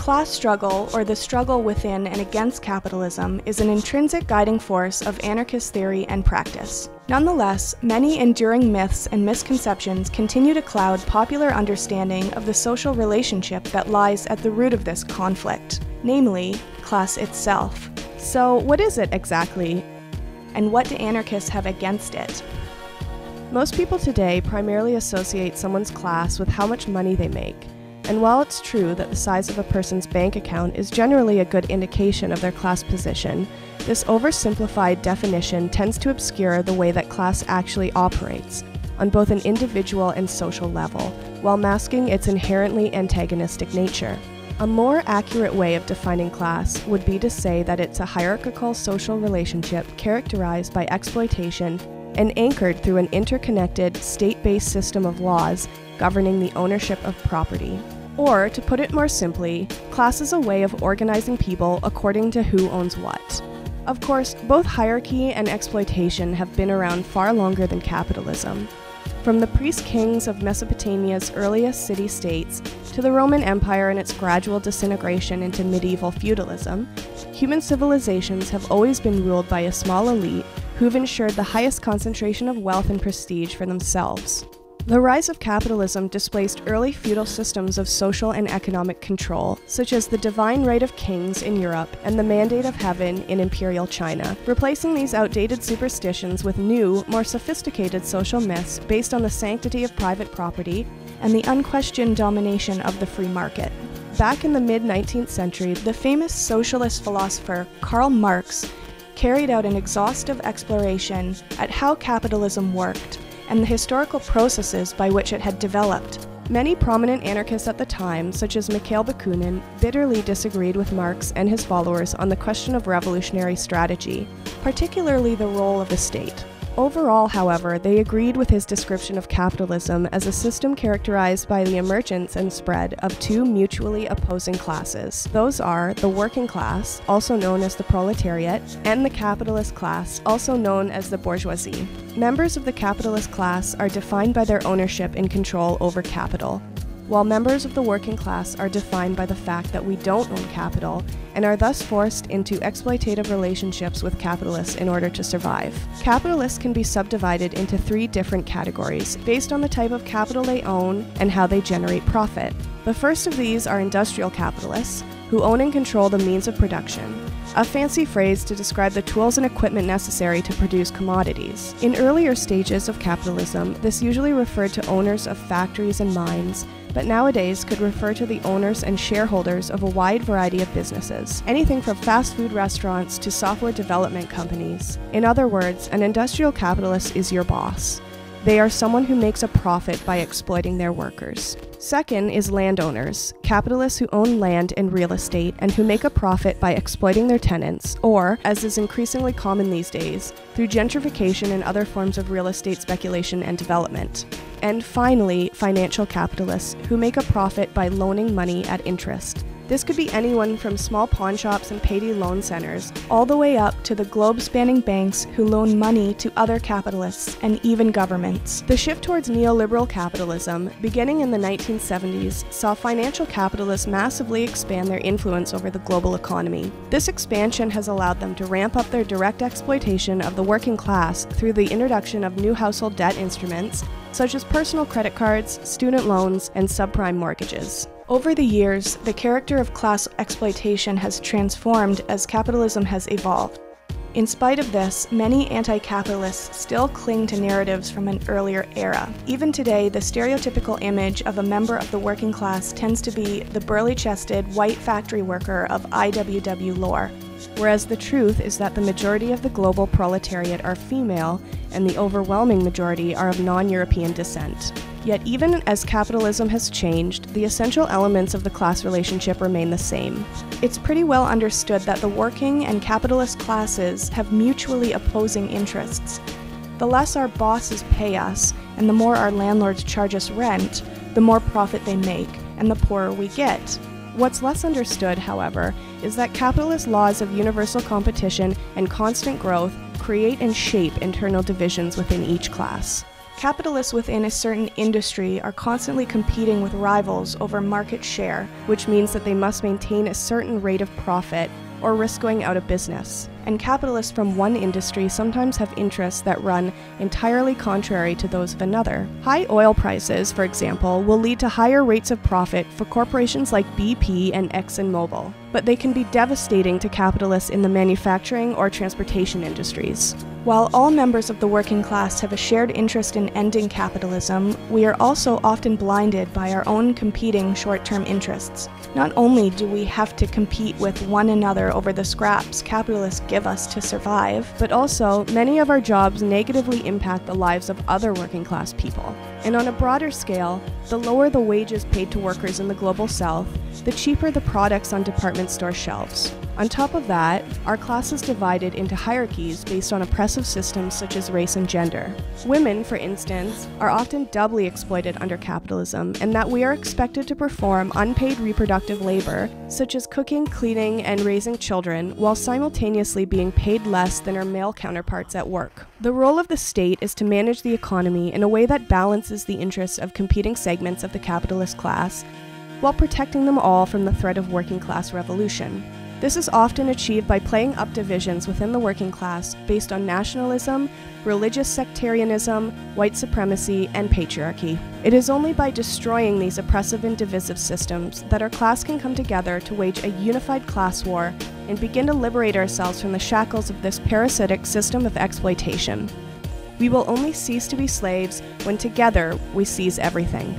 Class struggle, or the struggle within and against capitalism, is an intrinsic guiding force of anarchist theory and practice. Nonetheless, many enduring myths and misconceptions continue to cloud popular understanding of the social relationship that lies at the root of this conflict, namely, class itself. So, what is it exactly? And what do anarchists have against it? Most people today primarily associate someone's class with how much money they make. And while it's true that the size of a person's bank account is generally a good indication of their class position, this oversimplified definition tends to obscure the way that class actually operates, on both an individual and social level, while masking its inherently antagonistic nature. A more accurate way of defining class would be to say that it's a hierarchical social relationship characterized by exploitation and anchored through an interconnected, state based system of laws governing the ownership of property. Or, to put it more simply, class is a way of organizing people according to who owns what. Of course, both hierarchy and exploitation have been around far longer than capitalism. From the priest kings of Mesopotamia's earliest city states to the Roman Empire and its gradual disintegration into medieval feudalism, human civilizations have always been ruled by a small elite who've ensured the highest concentration of wealth and prestige for themselves. The rise of capitalism displaced early feudal systems of social and economic control, such as the divine right of kings in Europe and the mandate of heaven in imperial China, replacing these outdated superstitions with new, more sophisticated social myths based on the sanctity of private property and the unquestioned domination of the free market. Back in the mid 19th century, the famous socialist philosopher Karl Marx carried out an exhaustive exploration at how capitalism worked and the historical processes by which it had developed. Many prominent anarchists at the time, such as Mikhail Bakunin, bitterly disagreed with Marx and his followers on the question of revolutionary strategy, particularly the role of the state. Overall, however, they agreed with his description of capitalism as a system characterized by the emergence and spread of two mutually opposing classes. Those are the working class, also known as the proletariat, and the capitalist class, also known as the bourgeoisie. Members of the capitalist class are defined by their ownership and control over capital while members of the working class are defined by the fact that we don't own capital and are thus forced into exploitative relationships with capitalists in order to survive. Capitalists can be subdivided into three different categories based on the type of capital they own and how they generate profit. The first of these are industrial capitalists, who own and control the means of production, a fancy phrase to describe the tools and equipment necessary to produce commodities. In earlier stages of capitalism, this usually referred to owners of factories and mines but nowadays could refer to the owners and shareholders of a wide variety of businesses, anything from fast food restaurants to software development companies. In other words, an industrial capitalist is your boss. They are someone who makes a profit by exploiting their workers. Second is landowners, capitalists who own land and real estate and who make a profit by exploiting their tenants, or, as is increasingly common these days, through gentrification and other forms of real estate speculation and development. And finally, financial capitalists who make a profit by loaning money at interest. This could be anyone from small pawn shops and payday loan centers, all the way up to the globe spanning banks who loan money to other capitalists and even governments. The shift towards neoliberal capitalism, beginning in the 1970s, saw financial capitalists massively expand their influence over the global economy. This expansion has allowed them to ramp up their direct exploitation of the working class through the introduction of new household debt instruments, such as personal credit cards, student loans, and subprime mortgages. Over the years, the character of class exploitation has transformed as capitalism has evolved. In spite of this, many anti capitalists still cling to narratives from an earlier era. Even today, the stereotypical image of a member of the working class tends to be the burly chested, white factory worker of IWW lore, whereas the truth is that the majority of the global proletariat are female and the overwhelming majority are of non European descent. Yet, even as capitalism has changed, the essential elements of the class relationship remain the same. It's pretty well understood that the working and capitalist classes have mutually opposing interests. The less our bosses pay us, and the more our landlords charge us rent, the more profit they make, and the poorer we get. What's less understood, however, is that capitalist laws of universal competition and constant growth create and shape internal divisions within each class. Capitalists within a certain industry are constantly competing with rivals over market share, which means that they must maintain a certain rate of profit or risk going out of business. And capitalists from one industry sometimes have interests that run entirely contrary to those of another. High oil prices, for example, will lead to higher rates of profit for corporations like BP and ExxonMobil, but they can be devastating to capitalists in the manufacturing or transportation industries. While all members of the working class have a shared interest in ending capitalism, we are also often blinded by our own competing short term interests. Not only do we have to compete with one another over the scraps capitalists give us to survive, but also many of our jobs negatively impact the lives of other working class people. And on a broader scale, the lower the wages paid to workers in the global south, the cheaper the products on department store shelves. On top of that, our class is divided into hierarchies based on oppressive systems such as race and gender. Women, for instance, are often doubly exploited under capitalism, and that we are expected to perform unpaid reproductive labor, such as cooking, cleaning, and raising children, while simultaneously being paid less than her male counterparts at work. The role of the state is to manage the economy in a way that balances the interests of competing segments of the capitalist class while protecting them all from the threat of working class revolution. This is often achieved by playing up divisions within the working class based on nationalism, religious sectarianism, white supremacy, and patriarchy. It is only by destroying these oppressive and divisive systems that our class can come together to wage a unified class war and begin to liberate ourselves from the shackles of this parasitic system of exploitation. We will only cease to be slaves when together we seize everything.